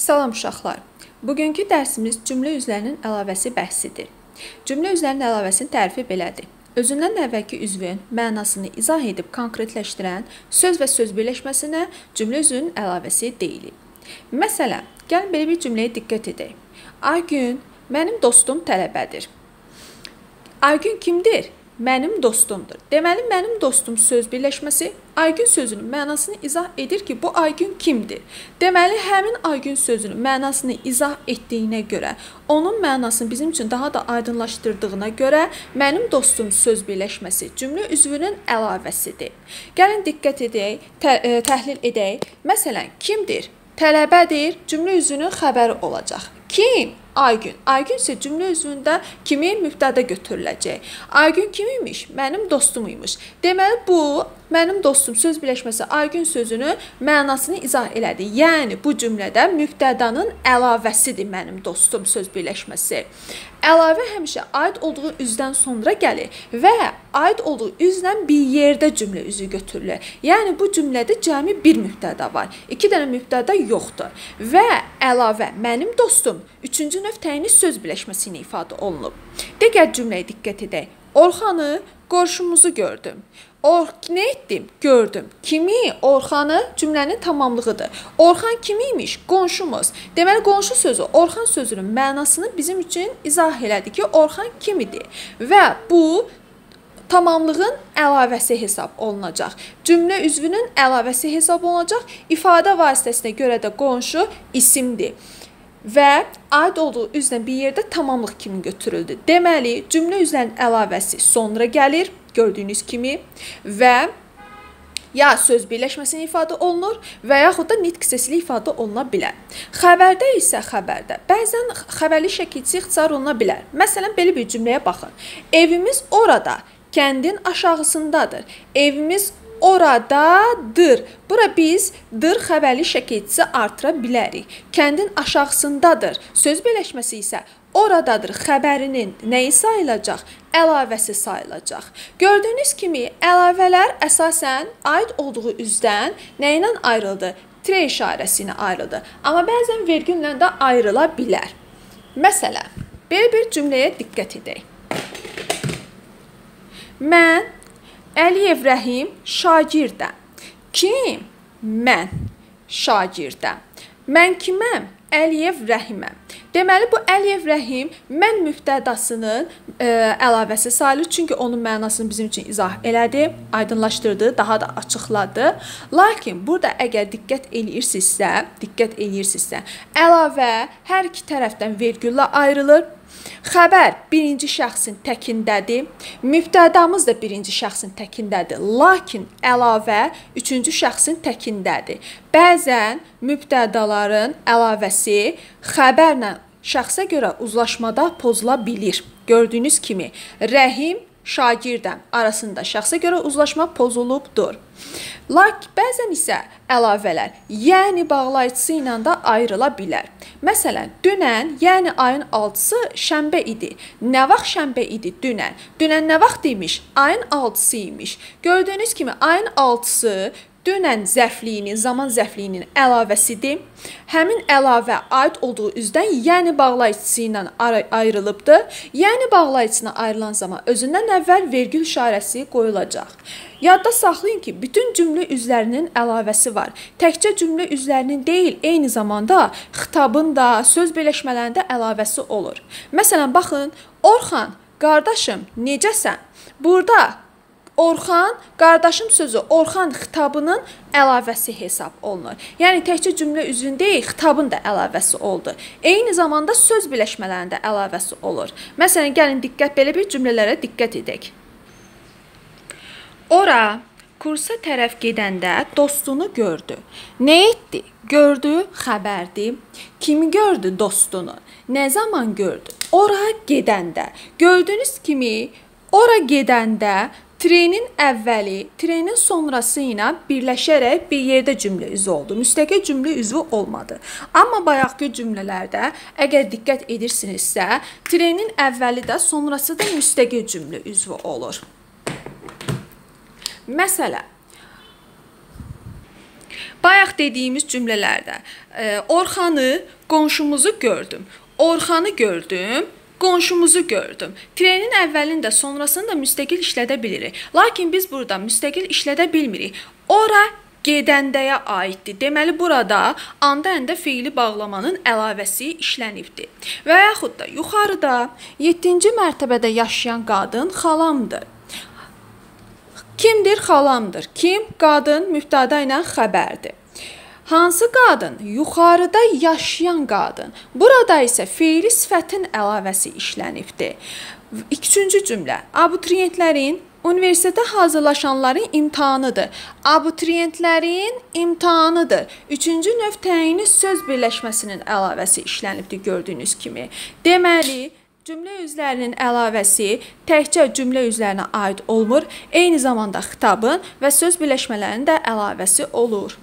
Salam uşaqlar. Bugünkü dərsimiz cümlə üzvlərinin əlavəsi bəhsidir. Cümlə üzvlərinin əlavəsinin tərifi belədir. Özündən əvvəlki üzvün mənasını izah edib konkretləşdirən söz və söz birləşməsinə cümlə üzvünün əlavəsi deyilir. Məsələn, gəlin belə bir cümləyə diqqət edək. Aygün mənim dostum tələbədir. Aygün kimdir? Mənim dostumdur. Deməli, mənim dostum söz birləşməsi Aygün sözünün mənasını izah edir ki, bu Aygün kimdir? Deməli, həmin Aygün sözünün mənasını izah etdiyinə görə, onun mənasını bizim üçün daha da aydınlaşdırdığına görə, mənim dostum söz birləşməsi cümlə üzvünün əlavəsidir. Gəlin diqqət edək, tə e, təhlil edək. Məsələn, kimdir? Tələbədir, cümlə üzvünün xəbəri olacaq. Kim? Aygün. Aygün isə cümlə üzvündə kimi mübtəda götürüləcək. Aygün kim imiş? Mənim dostum imiş. Deməli bu mənim dostum söz birləşməsi Aygün sözünün mənasını izah elədi. Yəni bu cümlədə mübtədanın əlavəsidir mənim dostum söz birləşməsi. Əlavə həmişə aid olduğu üzdən sonra gəlir və aid olduğu üzlə bir yerdə cümlə üzü götürülür. Yəni bu cümlədə cəmi bir mübtəda var. 2 dənə mübtəda yoxdur. Və əlavə mənim dostum 3-cü növ təyini söz birləşməsi ilə ifadə olunub. Digər cümləyə diqqət edək. Orxanı qonşumuzu gördüm. Or nə etdim? Gördüm. Kimi? Orxanı cümlənin tamamlığıdır. Orxan kim imiş? Qonşumuz. Deməli qonşu sözü Orxan sözünün mənasını bizim üçün izah elədi ki, Orxan kim idi? Və bu tamamlığın əlavəsi hesab olunacaq. Cümlə üzvünün əlavəsi hesab olunacaq. İfadə vasitəsinə görə də qonşu isimdir və aid olduğu üzlə bir yerdə tamamlıq kimi götürüldü. Deməli, cümlə üzlərinin əlavəsi sonra gəlir, gördüyünüz kimi və ya söz birləşməsi ifadə olunur və yaxud da nitq hissəsilə ifadə oluna bilər. Xəbərdə isə xəbərdə bəzən xəbərli şəkilçi ixtisar oluna bilər. Məsələn, belə bir cümləyə baxın. Evimiz orada, kəndin aşağısındadır. Evimiz oradadır. Bura biz dır xəbərli şəkilçisi artıra bilərik. Kəndin aşağısındadır. Söz birləşməsi isə oradadır xəbərinin nəyi sayılacaq? Əlavəsi sayılacaq. Gördüyünüz kimi əlavələr əsasən aid olduğu üzdən nə ilə ayrıldı? Tre işarəsi ilə ayrıldı. Amma bəzən vergüllə də ayrıla bilər. Məsələn, belə bir cümləyə diqqət edək. Mən Əliyev Rəhim şagirdəm. Kim? Mən şagirdəm. Mən kiməm? Əliyev Rəhiməm. Deməli bu Əliyev Rəhim mən mübtədasının ə, e, əlavəsi sayılır, çünki onun mənasını bizim üçün izah elədi, aydınlaşdırdı, daha da açıqladı. Lakin burada əgər diqqət eləyirsinizsə, diqqət eləyirsinizsə, əlavə hər iki tərəfdən vergüllə ayrılır Xəbər birinci şəxsin təkindədir. Mübtədamız da birinci şəxsin təkindədir. Lakin əlavə üçüncü şəxsin təkindədir. Bəzən mübtədaların əlavəsi xəbərlə şəxsə görə uzlaşmada pozula bilir. Gördüyünüz kimi Rəhim şagirdəm arasında şəxsə görə uzlaşma pozulubdur. Lakin bəzən isə əlavələr, yəni bağlayıcısı ilə də ayrıla bilər. Məsələn, dünən, yəni ayın 6-sı şənbə idi. Nə vaxt şənbə idi dünən? Dünən nə vaxt imiş? Ayın 6-sı imiş. Gördüyünüz kimi ayın 6-sı dünən zərfliyinin, zaman zərfliyinin əlavəsidir. Həmin əlavə aid olduğu üzdən, yəni bağlayıcısı ilə ayrılıbdır. Yəni bağlayıcısına ayrılan zaman özündən əvvəl vergül işarəsi qoyulacaq. Yadda saxlayın ki, bütün cümlə üzlərinin əlavəsi var. Təkcə cümlə üzlərinin deyil, eyni zamanda xitabın da, söz birləşmələrində əlavəsi olur. Məsələn, baxın, Orxan, qardaşım, necəsən? Burada Orxan, qardaşım sözü Orxan xitabının əlavəsi hesab olunur. Yəni təkcə cümlə üzvün deyil, xitabın da əlavəsi oldu. Eyni zamanda söz birləşmələrində əlavəsi olur. Məsələn, gəlin diqqət belə bir cümlələrə diqqət edək. Ora kursa tərəf gedəndə dostunu gördü. Nə etdi? Gördü, xəbərdi. Kimi gördü dostunu? Nə zaman gördü? Ora gedəndə. Gördüyünüz kimi ora gedəndə Trenin əvvəli, trenin sonrası ilə birləşərək bir yerdə cümlə üzvü oldu. Müstəqil cümlə üzvü olmadı. Amma bayaqki cümlələrdə əgər diqqət edirsinizsə, trenin əvvəli də, sonrası da müstəqil cümlə üzvü olur. Məsələn, Bayaq dediyimiz cümlələrdə e, Orxanı, qonşumuzu gördüm. Orxanı gördüm, qonşumuzu gördüm. Trenin əvvəlində, sonrasını da müstəqil işlədə bilirik. Lakin biz burada müstəqil işlədə bilmirik. Ora gedəndəyə aiddir. Deməli burada anda əndə feili bağlamanın əlavəsi işlənibdir. Və yaxud da yuxarıda 7-ci mərtəbədə yaşayan qadın xalamdır. Kimdir xalamdır? Kim? Qadın mübtəda ilə xəbərdir. Hansı qadın? Yuxarıda yaşayan qadın. Burada isə feili sifətin əlavəsi işlənibdir. İkinci cümlə. Abituriyentlərin Universitetə hazırlaşanların imtahanıdır. Abituriyentlərin imtahanıdır. Üçüncü növ təyini söz birləşməsinin əlavəsi işlənibdir gördüyünüz kimi. Deməli, cümlə üzlərinin əlavəsi təkcə cümlə üzlərinə aid olmur, eyni zamanda xitabın və söz birləşmələrinin də əlavəsi olur.